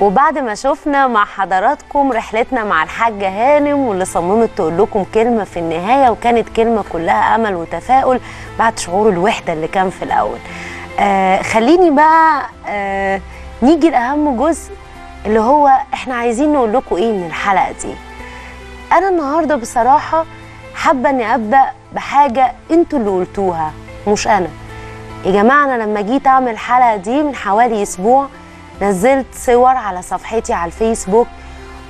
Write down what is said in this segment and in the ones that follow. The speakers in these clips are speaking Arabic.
وبعد ما شفنا مع حضراتكم رحلتنا مع الحاجة هانم واللي صممت تقول لكم كلمة في النهاية وكانت كلمة كلها أمل وتفاؤل بعد شعور الوحدة اللي كان في الأول. آه خليني بقى آه نيجي لأهم جزء اللي هو إحنا عايزين نقول لكم إيه من الحلقة دي. أنا النهاردة بصراحة حابة إني أبدأ بحاجة أنتوا اللي قلتوها مش أنا. يا جماعة أنا لما جيت أعمل الحلقة دي من حوالي أسبوع نزلت صور على صفحتي على الفيسبوك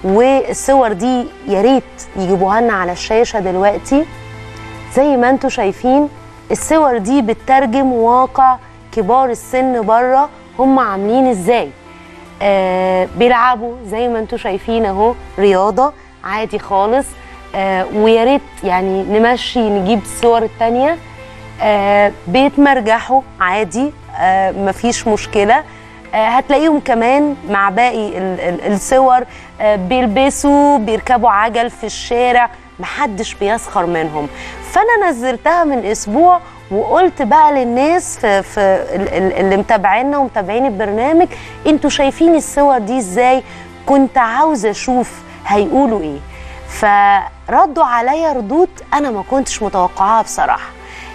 والصور دي يا ريت يجيبوها لنا على الشاشة دلوقتي. زي ما أنتوا شايفين الصور دي بتترجم واقع كبار السن بره هم عاملين إزاي. آه بيلعبوا زي ما أنتوا شايفين اهو رياضة عادي خالص. آه ويا ريت يعني نمشي نجيب الصور التانية. آه بيتمرجحوا عادي. آه مفيش مشكلة. آه هتلاقيهم كمان مع باقي ال- ال- الصور آه بيلبسوا بيركبوا عجل في الشارع محدش بيسخر منهم. فأنا نزلتها من أسبوع وقلت بقى للناس في, في ال- ال- اللي متابعينا ومتابعين البرنامج أنتوا شايفين الصور دي إزاي؟ كنت عاوزه أشوف هيقولوا إيه. فردوا عليا ردود أنا ما كنتش متوقعاها بصراحة.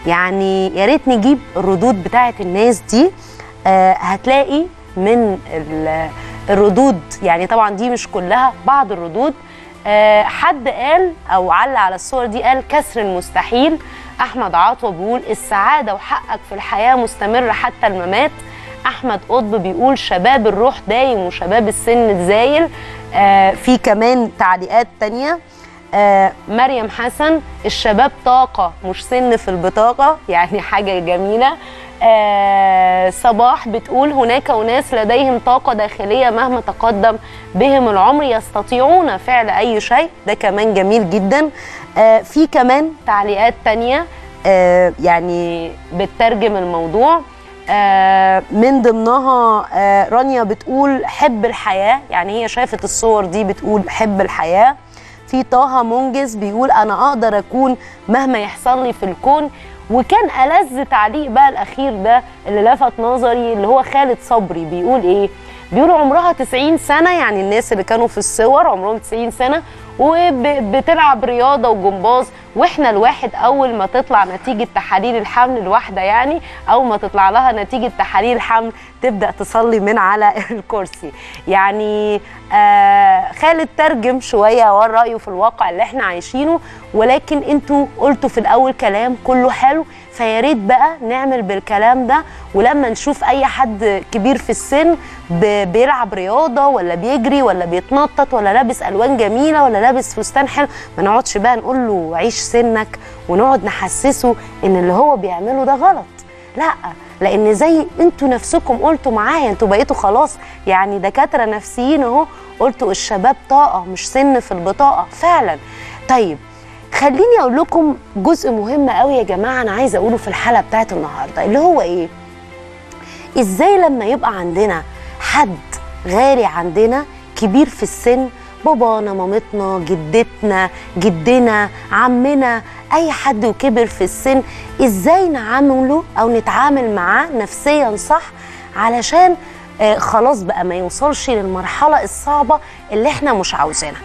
يعني يا ريت نجيب الردود بتاعت الناس دي. آه هتلاقي من ال- الردود. يعني طبعا دي مش كلها بعض الردود. آه حد قال أو علق على الصور دي قال كسر المستحيل. أحمد عطوة بيقول السعادة وحقك في الحياة مستمر حتى الممات. أحمد قطب بيقول شباب الروح دايم وشباب السن زايل آه في كمان تعليقات تانية. آه مريم حسن الشباب طاقة مش سن في البطاقة. يعني حاجة جميلة. صباح بتقول هناك أناس لديهم طاقة داخلية مهما تقدم بهم العمر يستطيعون فعل أي شيء. ده كمان جميل جدا. آه في كمان تعليقات تانية آه يعني بتترجم الموضوع. آه، من ضمنها آه، رانيا بتقول حب الحياة. يعني هي شافت الصور دي بتقول حب الحياة. في طه منجز بيقول أنا أقدر أكون مهما يحصل لي في الكون. وكان ألذ تعليق بقى الأخير ده اللي لفت نظري اللي هو خالد صبري بيقول إيه؟ بيقول عمرها 90 سنة يعني الناس اللي كانوا في الصور عمرهم 90 سنة وبتلعب رياضة وجمباز وإحنا الواحد أول ما تطلع نتيجة تحاليل الحمل الواحدة يعني أول ما تطلع لها نتيجة تحاليل الحمل تبدأ تصلي من على الكرسي. يعني آه خالد ترجم شوية ورا رأيه في الواقع اللي إحنا عايشينه ولكن أنتوا قلتوا في الأول كلام كله حلو فيا ريت بقى نعمل بالكلام ده ولما نشوف أي حد كبير في السن بيلعب رياضة ولا بيجري ولا بيتنطط ولا لابس ألوان جميلة ولا لابس فستان حلو ما نقعدش بقى نقول له عيش سنك ونقعد نحسسه إن اللي هو بيعمله ده غلط. لأ لأن زي أنتوا نفسكم قلتوا معايا أنتوا بقيتوا خلاص يعني دكاترة نفسيين أهو قلتوا الشباب طاقة مش سن في البطاقة. فعلا. طيب خليني أقول لكم جزء مهم قوي يا جماعة أنا عايزه أقوله في الحلقة بتاعت النهارده اللي هو إيه؟ إزاي لما يبقى عندنا حد غالي عندنا كبير في السن بابانا مامتنا جدتنا جدنا عمنا أي حد وكبر في السن إزاي نعامله أو نتعامل معاه نفسيا صح علشان آه خلاص بقى ما يوصلش للمرحلة الصعبة اللي إحنا مش عاوزينها.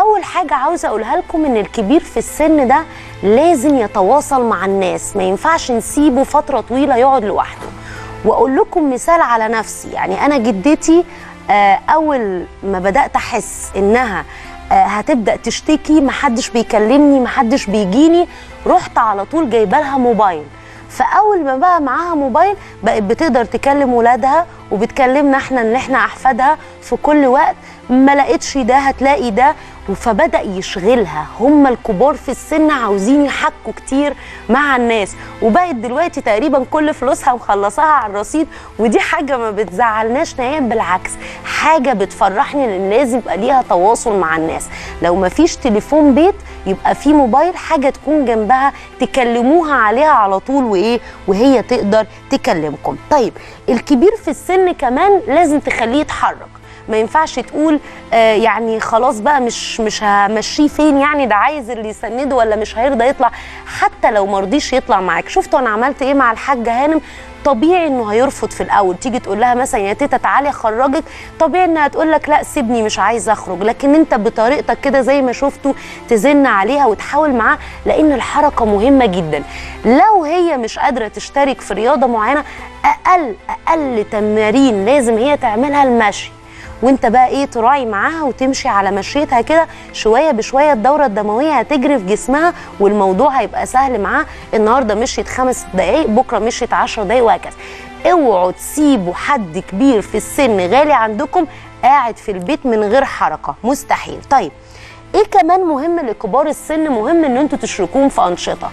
أول حاجة عاوزه أقولها لكم إن الكبير في السن ده لازم يتواصل مع الناس ما ينفعش نسيبه فترة طويلة يقعد لوحده. وأقول لكم مثال على نفسي يعني أنا جدتي أول ما بدأت أحس إنها آه، هتبدأ تشتكي محدش بيكلمني محدش بيجيني رحت على طول جايبة لها موبايل. فأول ما بقى معاها موبايل بقت بتقدر تكلم ولادها وبتكلمنا إحنا ان إحنا احفادها في كل وقت ما لقيتش ده هتلاقي ده فبدأ يشغلها. هم الكبار في السن عاوزين يحكوا كتير مع الناس. وبقت دلوقتي تقريبا كل فلوسها مخلصاها على الرصيد ودي حاجة ما بتزعلناش نهائيا بالعكس حاجة بتفرحني لأن لازم يبقى ليها تواصل مع الناس. لو ما فيش تليفون بيت يبقى في موبايل حاجة تكون جنبها تكلموها عليها على طول وإيه وهي تقدر تكلمكم. طيب الكبير في السن كمان لازم تخليه يتحرك. ما ينفعش تقول آه يعني خلاص بقى مش مش همشيه فين يعني ده عايز اللي يسنده ولا مش هيرضى يطلع. حتى لو مرضيش يطلع معاك. شفتوا أنا عملت إيه مع الحاجة هانم؟ طبيعي إنه هيرفض في الأول. تيجي تقول لها مثلا يا تيتا تعالي أخرجك. طبيعي إنها تقول لك لا سيبني مش عايز أخرج. لكن أنت بطريقتك كده زي ما شفتوا تزن عليها وتحاول معاه لأن الحركة مهمة جدا. لو هي مش قادرة تشترك في رياضة معينة أقل أقل تمارين لازم هي تعملها المشي. وانت بقى إيه تراعي معاها وتمشي على مشيتها كده شوية بشوية. الدورة الدموية هتجري في جسمها والموضوع هيبقى سهل معاها. النهارده مشيت خمس دقائق بكرة مشيت 10 دقائق وهكذا. اوعوا تسيبوا حد كبير في السن غالي عندكم قاعد في البيت من غير حركة. مستحيل. طيب إيه كمان مهم لكبار السن؟ مهم ان أنتوا تشركوهم في أنشطة.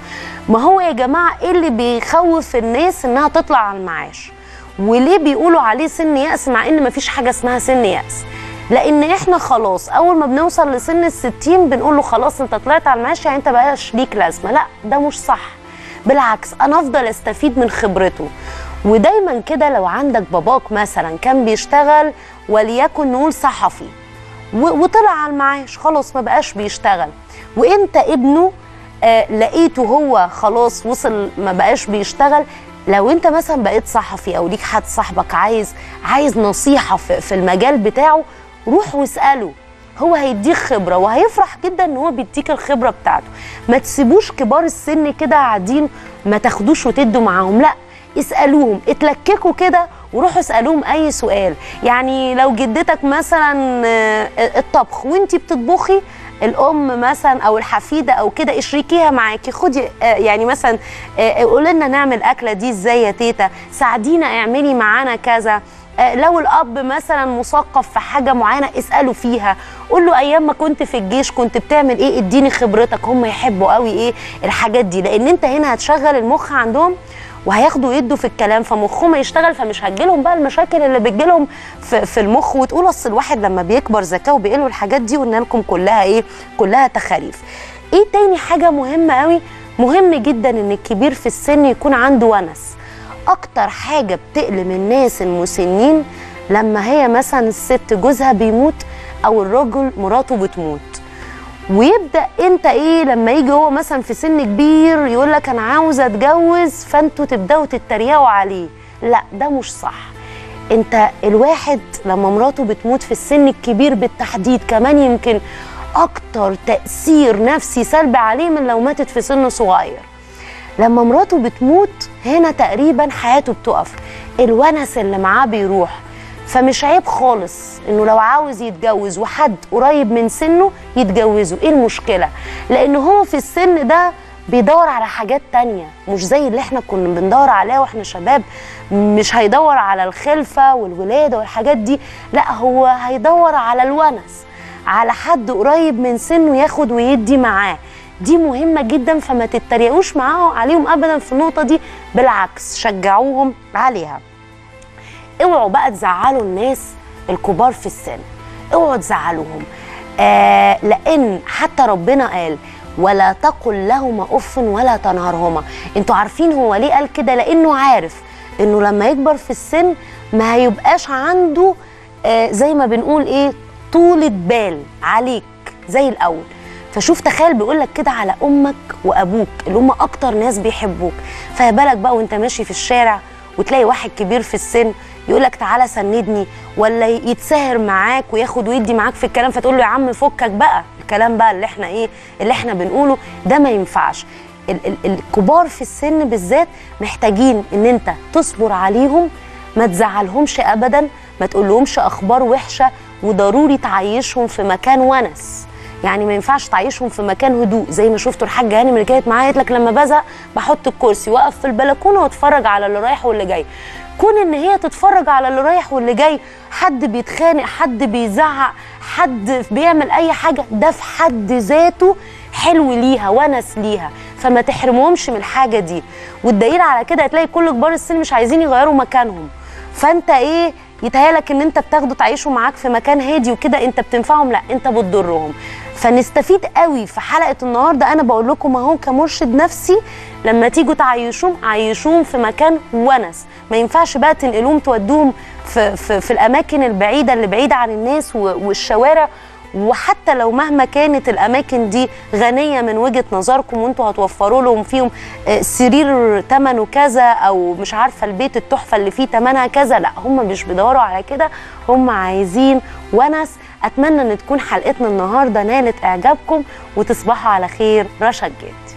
ما هو يا جماعة إيه اللي بيخوف الناس إنها تطلع على المعاش؟ وليه بيقولوا عليه سن يأس مع إن مفيش حاجة اسمها سن يأس؟ لأن إحنا خلاص أول ما بنوصل لسن الستين بنقول له خلاص أنت طلعت على المعاش يعني أنت بقاش ليك لازمة. لا ده مش صح. بالعكس أنا أفضل أستفيد من خبرته. ودايما كده لو عندك باباك مثلا كان بيشتغل وليكن نقول صحفي وطلع على المعاش خلاص ما بقاش بيشتغل. وإنت ابنه آه لقيته هو خلاص وصل ما بقاش بيشتغل لو انت مثلا بقيت صحفي أو ليك حد صاحبك عايز عايز نصيحة في, المجال بتاعه روح واسأله. هو هيديك خبرة وهيفرح جدا إن هو بيديك الخبرة بتاعته. ما تسيبوش كبار السن كده قاعدين ما تاخدوش وتدوا معاهم لأ اسألوهم اتلككوا كده وروحوا اسألوهم أي سؤال. يعني لو جدتك مثلا الطبخ وانتي بتطبخي الأم مثلا أو الحفيدة أو كده اشركيها معاكي. خدي يعني مثلا قولي لنا نعمل أكلة دي إزاي يا تيتا. ساعدينا اعملي معانا كذا. لو الأب مثلا مثقف في حاجة معينة اسأله فيها. قول له أيام ما كنت في الجيش كنت بتعمل إيه؟ اديني خبرتك. هم يحبوا قوي إيه الحاجات دي. لأن أنت هنا هتشغل المخ عندهم وهياخدوا يدوا في الكلام فمخهم يشتغل فمش هتجيلهم بقى المشاكل اللي بتجيلهم في, في المخ. وتقول أصل الواحد لما بيكبر ذكاء وبيقلوا الحاجات دي وقلنا لكم كلها إيه؟ كلها تخاريف. إيه تاني حاجة مهمة قوي؟ مهم جدا إن الكبير في السن يكون عنده ونس. أكتر حاجة بتألم الناس المسنين لما هي مثلا الست جوزها بيموت أو الراجل مراته بتموت. ويبدأ انت إيه لما يجي هو مثلا في سن كبير يقول لك أنا عاوز أتجوز فأنتوا تبدأوا تتريقوا عليه. لا ده مش صح. انت الواحد لما مراته بتموت في السن الكبير بالتحديد كمان يمكن أكتر تأثير نفسي سلبي عليه من لو ماتت في سن صغير. لما مراته بتموت هنا تقريبا حياته بتقف. الونس اللي معاه بيروح. فمش عيب خالص إنه لو عاوز يتجوز وحد قريب من سنه يتجوزه. إيه المشكلة؟ لأن هو في السن ده بيدور على حاجات تانية مش زي اللي إحنا كنا بندور عليها وإحنا شباب. مش هيدور على الخلفة والولادة والحاجات دي لا هو هيدور على الونس على حد قريب من سنه ياخد ويدي معاه. دي مهمة جدا فما تتريقوش معاهم عليهم ابدا في النقطة دي. بالعكس شجعوهم عليها. اوعوا بقى تزعلوا الناس الكبار في السن. اوعوا تزعلوهم. آه لأن حتى ربنا قال ولا تقل لهما أف ولا تنهرهما. أنتوا عارفين هو ليه قال كده؟ لأنه عارف إنه لما يكبر في السن ما هيبقاش عنده آه زي ما بنقول إيه طولة بال عليك زي الأول. فشوف تخيل بيقول لك كده على أمك وأبوك اللي هم أكتر ناس بيحبوك. فيا بالك بقى وأنت ماشي في الشارع وتلاقي واحد كبير في السن يقول لك تعالى سندني ولا يتساهر معاك وياخد ويدي معاك في الكلام فتقول له يا عم فكك بقى. الكلام بقى اللي إحنا إيه اللي إحنا بنقوله ده ما ينفعش. ال ال الكبار في السن بالذات محتاجين إن أنت تصبر عليهم ما تزعلهمش ابدا ما تقولهمش أخبار وحشة وضروري تعيشهم في مكان ونس. يعني ما ينفعش تعيشهم في مكان هدوء زي ما شفتوا الحاجة هانم اللي كانت معايا قالت لك لما بزهق بحط الكرسي واقف في البلكونة واتفرج على اللي رايح واللي جاي. كون إن هي تتفرج على اللي رايح واللي جاي. حد بيتخانق حد بيزعق حد بيعمل أي حاجة ده في حد ذاته حلو ليها ونس ليها. فما تحرمهمش من الحاجة دي. والدليل على كده هتلاقي كل كبار السن مش عايزين يغيروا مكانهم. فأنت إيه يتهيألك إن أنت بتاخده تعيشه معاك في مكان هادي وكده أنت بتنفعهم لأ أنت بتضرهم. فنستفيد قوي في حلقة النهارده. أنا بقول لكم أهو كمرشد نفسي لما تيجوا تعيشوهم عيشوهم في مكان ونس. ما ينفعش بقى تنقلوهم تودوهم في, في, في الأماكن البعيدة اللي بعيدة عن الناس والشوارع. وحتى لو مهما كانت الأماكن دي غنية من وجهة نظركم وانتوا هتوفروا لهم فيهم آه، سرير ثمنه كذا أو مش عارفة البيت التحفة اللي فيه ثمنها كذا لأ هم مش بيدوروا على كده. هم عايزين ونس. أتمنى إن تكون حلقتنا النهارده نالت إعجابكم وتصبحوا على خير. رشا الجد